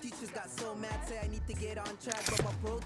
Teachers got so mad, say I need to get on track, but my pro.